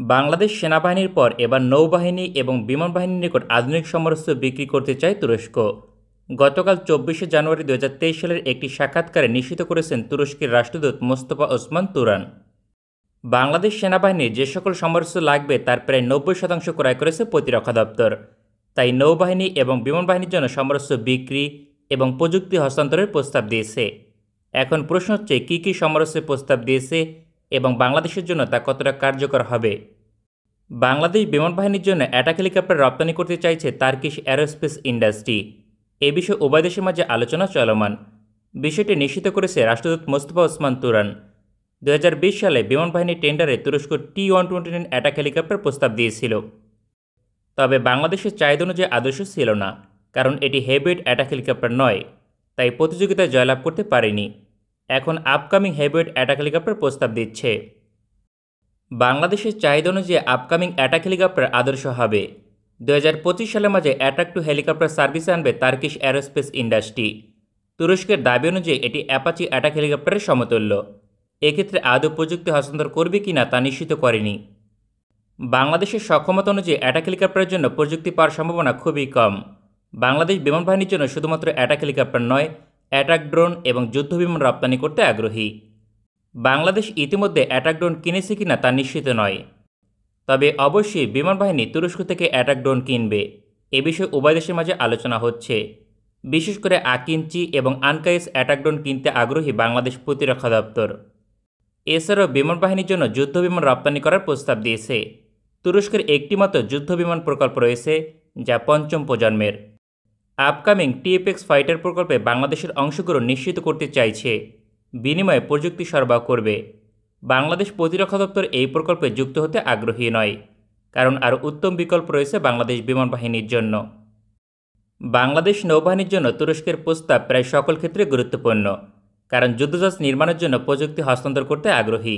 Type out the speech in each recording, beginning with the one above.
বাংলাদেশ সেনাবাহিনীর পর এবার নৌবাহিনী এবং বিমান বাহিনীর নিকট আধুনিক সমরাস্ত্র বিক্রি করতে চায় তুরস্ক। গতকাল চব্বিশে জানুয়ারি দু হাজার তেইশ সালের একটি সাক্ষাৎকারে নিশ্চিত করেছেন তুরস্কের রাষ্ট্রদূত মোস্তফা ওসমান তুরান। বাংলাদেশ সেনাবাহিনীর যে সকল সমরাস্ত্র লাগবে তার প্রায় নব্বই শতাংশ ক্রয় করেছে প্রতিরক্ষা দপ্তর। তাই নৌবাহিনী এবং বিমান বাহিনীর জন্য সমরাস্ত্র বিক্রি এবং প্রযুক্তি হস্তান্তরের প্রস্তাব দিয়েছে। এখন প্রশ্ন হচ্ছে, কী কী সমরাস্ত্রের প্রস্তাব দিয়েছে এবং বাংলাদেশের জন্য তা কতটা কার্যকর হবে? বাংলাদেশ বিমান বাহিনীর জন্য অ্যাটাক হেলিকপ্টার রপ্তানি করতে চাইছে তার্কিশ অ্যারোস্পেস ইন্ডাস্ট্রি। এ বিষয়ে উভয় দেশের মাঝে আলোচনা চলমান। বিষয়টি নিশ্চিত করেছে রাষ্ট্রদূত মোস্তফা ওসমান তুরান। দু হাজার বিশ সালে বিমান বাহিনীর টেন্ডারে তুরস্ক T one twenty nine attack helicopter প্রস্তাব দিয়েছিল। তবে বাংলাদেশের চাহিদা অনুযায়ী আদর্শ ছিল না, কারণ এটি হেভিওয়েট অ্যাটাক হেলিকপ্টার নয়, তাই প্রতিযোগিতায় জয়লাভ করতে পারেনি। এখন আপকামিং হেভিওয়েট অ্যাটাক হেলিকপ্টার প্রস্তাব দিচ্ছে। বাংলাদেশের চাহিদা অনুযায়ী আপকামিং অ্যাটাক হেলিকপ্টার আদর্শ হবে। দু হাজার পঁচিশ সালের মাঝে অ্যাটাক টু হেলিকপ্টার সার্ভিসে আনবে তার্কিশ অ্যারোস্পেস ইন্ডাস্ট্রি তুরস্কের দাবি অনুযায়ী এটি অ্যাপাচি অ্যাটাক হেলিকপ্টারের সমতুল্য। এক্ষেত্রে আদৌ প্রযুক্তি হস্তান্তর করবে কিনা তা নিশ্চিত করেনি। বাংলাদেশের সক্ষমতা অনুযায়ী অ্যাটাক হেলিকপ্টারের জন্য প্রযুক্তি পাওয়ার সম্ভাবনা খুবই কম। বাংলাদেশ বিমান বাহিনীর জন্য শুধুমাত্র অ্যাটাক হেলিকপ্টার নয় অ্যাটাক ড্রোন এবং যুদ্ধ বিমান রপ্তানি করতে আগ্রহী। বাংলাদেশ ইতিমধ্যে অ্যাটাক ড্রোন কিনেছে কিনা তা নিশ্চিত নয়। তবে অবশ্যই বিমান বাহিনী তুরস্ক থেকে অ্যাটাক ড্রোন কিনবে। এ বিষয়ে উভয় দেশের মাঝে আলোচনা হচ্ছে। বিশেষ করে আকিঞ্চি এবং আনকাইস অ্যাটাক ড্রোন কিনতে আগ্রহী বাংলাদেশ প্রতিরক্ষা দপ্তর। এছাড়াও বিমান বাহিনীর জন্য যুদ্ধ বিমান রপ্তানি করার প্রস্তাব দিয়েছে। তুরস্কের একটি মাত্র যুদ্ধ বিমান প্রকল্প রয়েছে, যা পঞ্চম প্রজন্মের। আপকামিং টিএফএক্স ফাইটার প্রকল্পে বাংলাদেশের অংশগ্রহণ নিশ্চিত করতে চাইছে। বিনিময়ে প্রযুক্তি সরবরাহ করবে। বাংলাদেশ প্রতিরক্ষা দপ্তর এই প্রকল্পে যুক্ত হতে আগ্রহী নয়, কারণ আরও উত্তম বিকল্প রয়েছে বাংলাদেশ বিমান বাহিনীর জন্য। বাংলাদেশ নৌবাহিনীর জন্য তুরস্কের প্রস্তাব প্রায় সকল ক্ষেত্রে গুরুত্বপূর্ণ, কারণ যুদ্ধজাহাজ নির্মাণের জন্য প্রযুক্তি হস্তান্তর করতে আগ্রহী।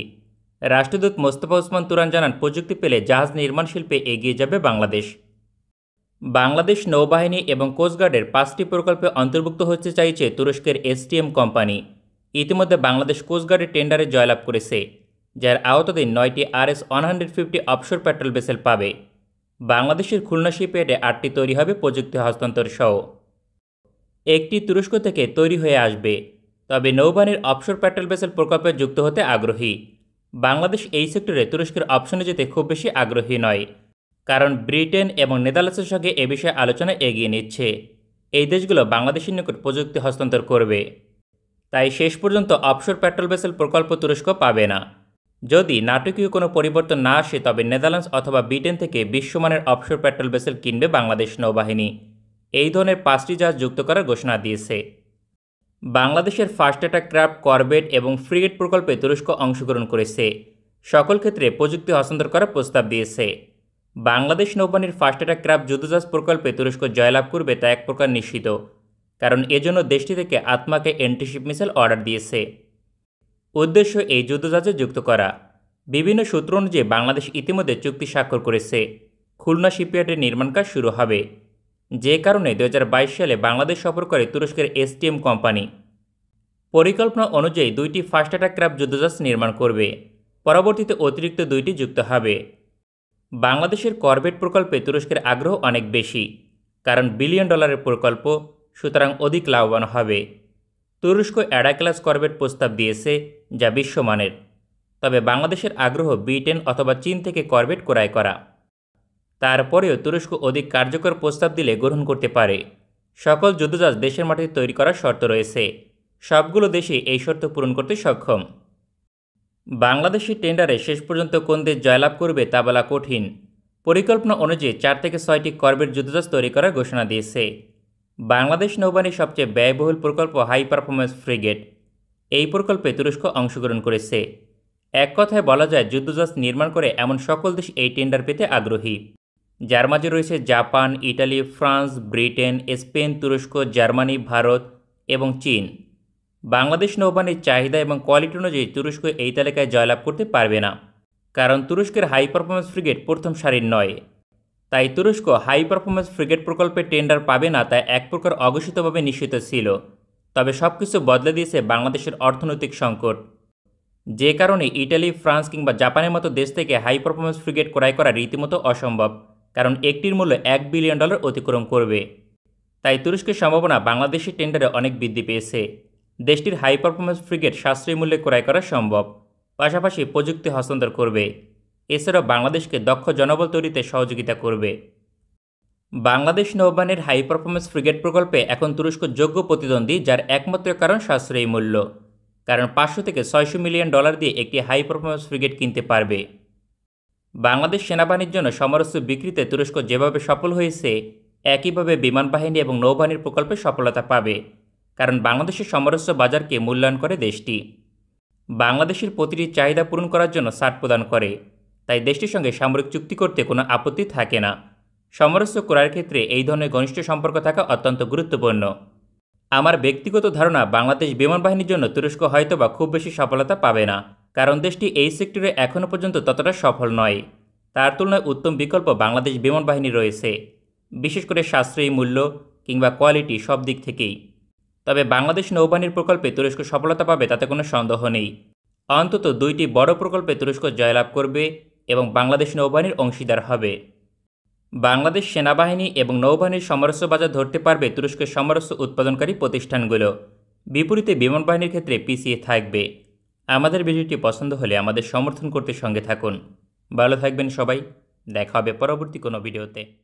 রাষ্ট্রদূত মোস্তফা ওসমান তুরান জানান, প্রযুক্তি পেলে জাহাজ নির্মাণ শিল্পে এগিয়ে যাবে বাংলাদেশ। বাংলাদেশ নৌবাহিনী এবং কোস্টগার্ডের পাঁচটি প্রকল্পে অন্তর্ভুক্ত হতে চাইছে তুরস্কের এসটিএম কোম্পানি। ইতিমধ্যে বাংলাদেশ কোস্টগার্ডের টেন্ডারে জয়লাভ করেছে, যার আওতাধীন নয়টি R S one hundred fifty offshore patrol vessel পাবে। বাংলাদেশের খুলনা শিপেটে আটটি তৈরি হবে প্রযুক্তি হস্তান্তর সহ। একটি তুরস্ক থেকে তৈরি হয়ে আসবে, তবে নৌবাহিনীর অফশোর পেট্রোল ভেসেল প্রকল্পে যুক্ত হতে আগ্রহী। বাংলাদেশ এই সেক্টরে তুরস্কের অপশনে যেতে খুব বেশি আগ্রহী নয়, কারণ ব্রিটেন এবং নেদারল্যান্ডসের সঙ্গে এ বিষয়ে আলোচনা এগিয়ে নিচ্ছে। এই দেশগুলো বাংলাদেশের নিকট প্রযুক্তি হস্তান্তর করবে। তাই শেষ পর্যন্ত অফশোর পেট্রোল ভেসেল প্রকল্প তুরস্ক পাবে না। যদি নাটকীয় কোনো পরিবর্তন না আসে, তবে নেদারল্যান্ডস অথবা ব্রিটেন থেকে বিশ্বমানের অফশোর পেট্রোল ভেসেল কিনবে বাংলাদেশ নৌবাহিনী। এই ধরনের পাঁচটি জাহাজ যুক্ত করার ঘোষণা দিয়েছে। বাংলাদেশের ফার্স্ট অ্যাটাক ক্রাফট করবেট এবং ফ্রিগেট প্রকল্পে তুরস্ক অংশগ্রহণ করেছে। সকল ক্ষেত্রে প্রযুক্তি হস্তান্তর করার প্রস্তাব দিয়েছে। বাংলাদেশ নৌবাহিনীর ফার্স্ট অ্যাটাক ক্রাফট যুদ্ধজাহাজ প্রকল্পে তুরস্ক জয়লাভ করবে তা এক প্রকার নিশ্চিত। কারণ এজন্য দেশটি থেকে আত্মাকে অ্যান্টিশিপ মিসাইল অর্ডার দিয়েছে। উদ্দেশ্য এই যুদ্ধজাহাজে যুক্ত করা। বিভিন্ন সূত্র অনুযায়ী বাংলাদেশ ইতিমধ্যে চুক্তি স্বাক্ষর করেছে। খুলনা শিপইয়ার্ডের নির্মাণ কাজ শুরু হবে। যে কারণে দু হাজার বাইশ সালে বাংলাদেশ সফর করে তুরস্কের এসটিএম কোম্পানি। পরিকল্পনা অনুযায়ী দুইটি ফার্স্ট অ্যাটাক ক্রাফট যুদ্ধজাহাজ নির্মাণ করবে। পরবর্তীতে অতিরিক্ত দুইটি যুক্ত হবে। বাংলাদেশের করবেট প্রকল্পে তুরস্কের আগ্রহ অনেক বেশি। কারণ বিলিয়ন ডলারের প্রকল্প সুতরাং অধিক লাভবান হবে। তুরস্ক অ্যাডাক্লাস করবেট প্রস্তাব দিয়েছে, যা বিশ্বমানের। তবে বাংলাদেশের আগ্রহ ব্রিটেন অথবা চীন থেকে করবেট ক্রয় করা। তারপরেও তুরস্ক অধিক কার্যকর প্রস্তাব দিলে গ্রহণ করতে পারে। সকল যুদ্ধজাহাজ দেশের মাটিতে তৈরি করার শর্ত রয়েছে। সবগুলো দেশই এই শর্ত পূরণ করতে সক্ষম। বাংলাদেশের টেন্ডারে শেষ পর্যন্ত কোন দেশ জয়লাভ করবে তা বলা কঠিন। পরিকল্পনা অনুযায়ী চার থেকে ছয়টি করবেট যুদ্ধজাহাজ তৈরি করার ঘোষণা দিয়েছে। বাংলাদেশ নৌবাহিনীর সবচেয়ে ব্যয়বহুল প্রকল্প হাই পারফরমেন্স ফ্রিগেট এই প্রকল্পে তুরস্ক অংশগ্রহণ করেছে। এক কথায় বলা যায়, যুদ্ধজাহাজ নির্মাণ করে এমন সকল দেশ এই টেন্ডার পেতে আগ্রহী। যার মাঝে রয়েছে Japan, Italy, France, Britain, Spain, তুরস্ক, জার্মানি, ভারত এবং চীন। বাংলাদেশ নৌবাহিনীর চাহিদা এবং কোয়ালিটি অনুযায়ী তুরস্ক এই তালিকায় জয়লাভ করতে পারবে না। কারণ তুরস্কের হাই পারফরমেন্স ফ্রিগেট প্রথম সারির নয়। তাই তুরস্ক হাই পারফরমেন্স ফ্রিগেট প্রকল্পে টেন্ডার পাবে না তা এক প্রকার অঘোষিতভাবে নিশ্চিত ছিল। তবে সব কিছু বদলে দিয়েছে বাংলাদেশের অর্থনৈতিক সংকট। যে কারণে ইটালি, ফ্রান্স কিংবা জাপানের মতো দেশ থেকে হাই পারফরমেন্স ফ্রিগেট ক্রয় করা রীতিমতো অসম্ভব, কারণ একটির মূল্য এক বিলিয়ন ডলার অতিক্রম করবে। তাই তুরস্কের সম্ভাবনা বাংলাদেশি টেন্ডারে অনেক বৃদ্ধি পেয়েছে। দেশটির হাই পারফরমেন্স ফ্রিগেট সাশ্রয়ী মূল্যে ক্রয় করা সম্ভব, পাশাপাশি প্রযুক্তি হস্তান্তর করবে। এছাড়াও বাংলাদেশকে দক্ষ জনবল তৈরিতে সহযোগিতা করবে। বাংলাদেশ নৌবাহিনীর হাই পারফরমেন্স ফ্রিগেট প্রকল্পে এখন তুরস্ক যোগ্য প্রতিদ্বন্দ্বী, যার একমাত্র কারণ সাশ্রয়ী মূল্য, কারণ পাঁচশো থেকে ছয়শো মিলিয়ন ডলার দিয়ে একটি হাই পারফরমেন্স ফ্রিগেট কিনতে পারবে। বাংলাদেশ সেনাবাহিনীর জন্য সমরস্য বিক্রিতে তুরস্ক যেভাবে সফল হয়েছে, একইভাবে বিমান বাহিনী এবং নৌবাহিনীর প্রকল্পে সফলতা পাবে, কারণ বাংলাদেশের সমরস্য বাজারকে মূল্যায়ন করে দেশটি। বাংলাদেশের প্রতিটি চাহিদা পূরণ করার জন্য ছাড় প্রদান করে। তাই দেশটির সঙ্গে সামরিক চুক্তি করতে কোনো আপত্তি থাকে না। সমরস্য করার ক্ষেত্রে এই ধরনের ঘনিষ্ঠ সম্পর্ক থাকা অত্যন্ত গুরুত্বপূর্ণ। আমার ব্যক্তিগত ধারণা, বাংলাদেশ বিমান বাহিনীর জন্য তুরস্ক হয়তোবা খুব বেশি সফলতা পাবে না, কারণ দেশটি এই সেক্টরে এখনও পর্যন্ত ততটা সফল নয়। তার তুলনায় উত্তম বিকল্প বাংলাদেশ বিমান বাহিনী রয়েছে, বিশেষ করে সাশ্রয়ী মূল্য কিংবা কোয়ালিটি সব দিক থেকেই। তবে বাংলাদেশ নৌবাহিনীর প্রকল্পে তুরস্ক সফলতা পাবে তাতে কোনো সন্দেহ নেই। অন্তত দুইটি বড় প্রকল্পে তুরস্ক জয়লাভ করবে এবং বাংলাদেশ নৌবাহিনীর অংশীদার হবে। বাংলাদেশ সেনাবাহিনী এবং নৌবাহিনীর সমরস্য বাজার ধরতে পারবে তুরস্কের সমরস্য উৎপাদনকারী প্রতিষ্ঠানগুলো। বিপরীতে বিমান বাহিনীর ক্ষেত্রে পিছিয়ে থাকবে। আমাদের ভিডিওটি পছন্দ হলে আমাদের সমর্থন করতে সঙ্গে থাকুন। ভালো থাকবেন সবাই। দেখা হবে পরবর্তী কোনো ভিডিওতে।